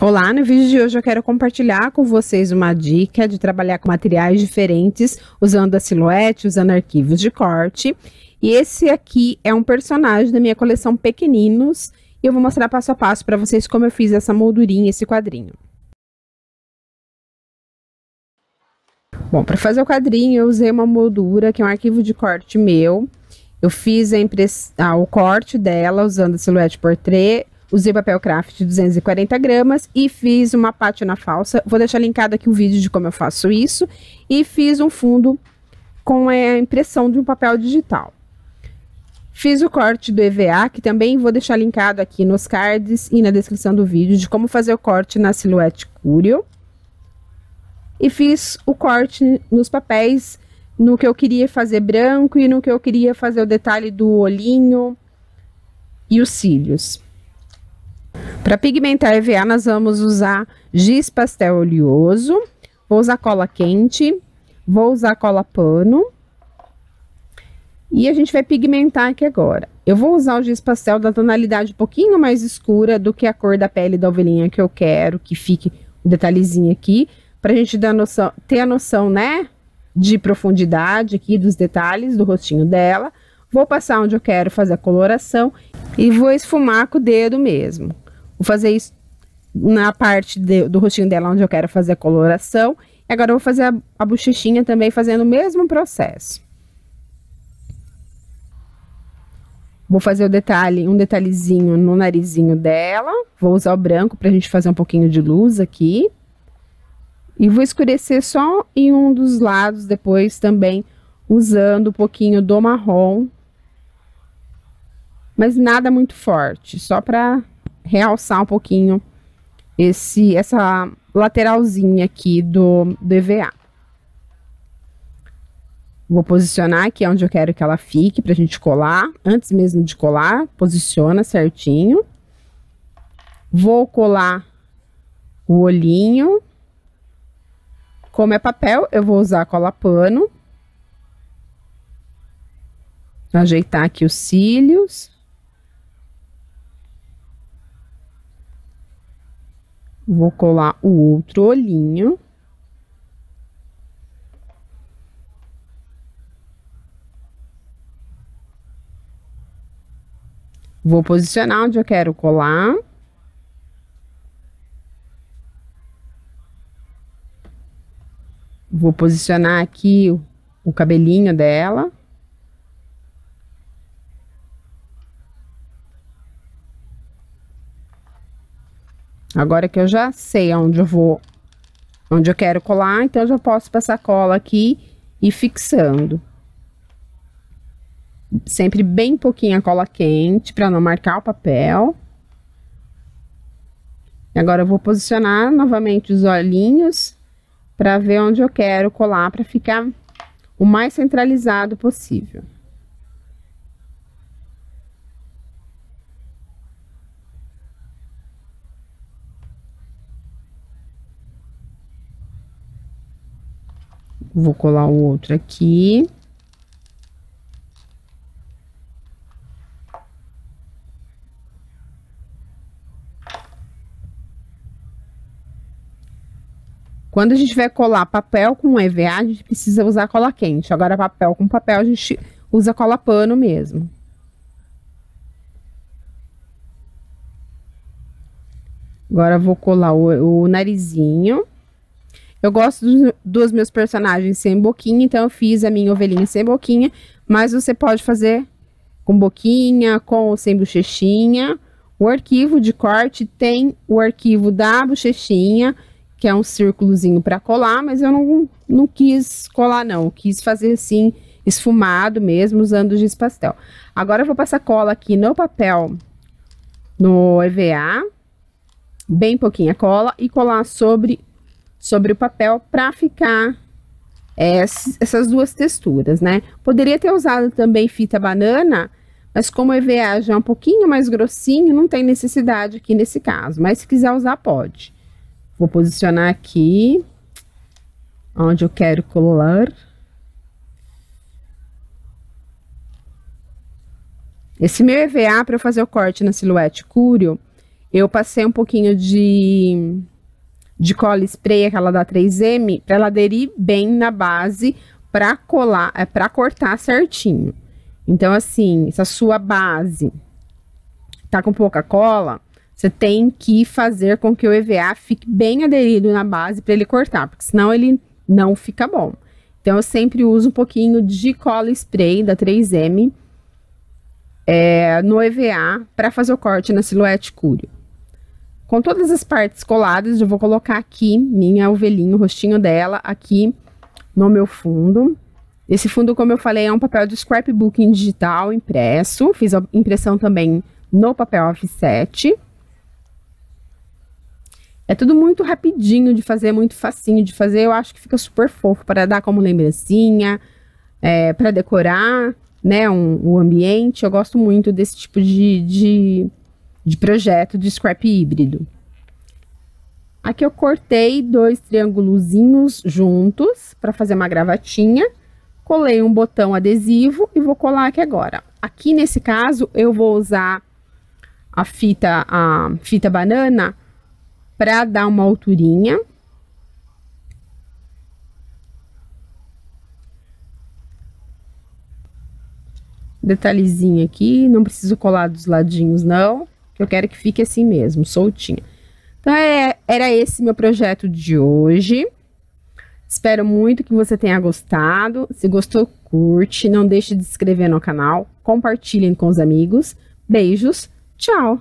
Olá, no vídeo de hoje eu quero compartilhar com vocês uma dica de trabalhar com materiais diferentes, usando a silhuete, usando arquivos de corte. E esse aqui é um personagem da minha coleção Pequeninos, e eu vou mostrar passo a passo para vocês como eu fiz essa moldurinha, esse quadrinho. Bom, para fazer o quadrinho eu usei uma moldura, que é um arquivo de corte meu. Eu fiz a impress... ah, o corte dela usando a silhuete portrait, Usei papel craft 240 gramas e fiz uma pátina falsa. Vou deixar linkado aqui o vídeo de como eu faço isso. E fiz um fundo com a impressão de um papel digital. Fiz o corte do EVA, que também vou deixar linkado aqui nos cards e na descrição do vídeo, de como fazer o corte na silhuete Curio. E fiz o corte nos papéis, no que eu queria fazer branco e no que eu queria fazer o detalhe do olhinho e os cílios. Para pigmentar EVA, nós vamos usar giz pastel oleoso, vou usar cola quente, vou usar cola pano. E a gente vai pigmentar aqui agora. Eu vou usar o giz pastel da tonalidade um pouquinho mais escura do que a cor da pele da ovelhinha que eu quero, que fique um detalhezinho aqui, pra gente dar noção, ter a noção, né, de profundidade aqui dos detalhes do rostinho dela. Vou passar onde eu quero fazer a coloração e vou esfumar com o dedo mesmo. Vou fazer isso na parte de, do rostinho dela, onde eu quero fazer a coloração. E agora eu vou fazer a, a bochechinha também, fazendo o mesmo processo. Vou fazer o detalhe, um detalhezinho no narizinho dela. Vou usar o branco pra gente fazer um pouquinho de luz aqui. E vou escurecer só em um dos lados depois também, usando um pouquinho do marrom. Mas nada muito forte, só pra realçar um pouquinho esse, essa lateralzinha aqui do, do EVA. Vou posicionar aqui onde eu quero que ela fique pra gente colar. Antes mesmo de colar, posiciona certinho. Vou colar o olhinho. Como é papel, eu vou usar cola pano. Ajeitar aqui os cílios. Vou colar o outro olhinho. Vou posicionar onde eu quero colar. Vou posicionar aqui o, cabelinho dela. Agora que eu já sei onde eu vou, onde eu quero colar, então eu já posso passar cola aqui e fixando. Sempre bem pouquinha cola quente para não marcar o papel. Agora eu vou posicionar novamente os olhinhos para ver onde eu quero colar para ficar o mais centralizado possível. Vou colar o outro aqui. Quando a gente vai colar papel com EVA, a gente precisa usar cola quente. Agora, papel com papel, a gente usa cola pano mesmo. Agora, vou colar o, o narizinho. Eu gosto dos, dos meus personagens sem boquinha, então eu fiz a minha ovelhinha sem boquinha, mas você pode fazer com boquinha, com ou sem bochechinha. O arquivo de corte tem o arquivo da bochechinha, que é um círculozinho para colar, mas eu não, não quis colar não, eu quis fazer assim, esfumado mesmo, usando giz pastel. Agora eu vou passar cola aqui no papel, no EVA, bem pouquinha cola, e colar sobre sobre o papel para ficar é, essas duas texturas, né? Poderia ter usado também fita banana, mas como o EVA já é um pouquinho mais grossinho, não tem necessidade aqui nesse caso. Mas se quiser usar, pode. Vou posicionar aqui, onde eu quero colar. Esse meu EVA, para eu fazer o corte na silhuete Curio, eu passei um pouquinho de, de cola spray, aquela da 3M, para ela aderir bem na base para colar, é para cortar certinho. Então, assim, se a sua base tá com pouca cola, você tem que fazer com que o EVA fique bem aderido na base para ele cortar, porque senão ele não fica bom. Então, eu sempre uso um pouquinho de cola spray da 3M é, no EVA para fazer o corte na silhuete cúrio. Com todas as partes coladas, eu vou colocar aqui minha ovelhinha, o rostinho dela, aqui no meu fundo. Esse fundo, como eu falei, é um papel de scrapbooking digital impresso. Fiz a impressão também no papel offset. É tudo muito rapidinho de fazer, muito facinho de fazer. Eu acho que fica super fofo para dar como lembrancinha, é, para decorar né, um, o ambiente. Eu gosto muito desse tipo de, de, de projeto de scrap híbrido. Aqui eu cortei dois triângulozinhos juntos para fazer uma gravatinha. Colei um botão adesivo e vou colar aqui agora. Aqui nesse caso eu vou usar a fita, a fita banana para dar uma alturinha. Detalhezinho aqui, não preciso colar dos ladinhos não, eu quero que fique assim mesmo, soltinha. Então, é, era esse meu projeto de hoje. Espero muito que você tenha gostado. Se gostou, curte. Não deixe de se inscrever no canal. Compartilhem com os amigos. Beijos. Tchau.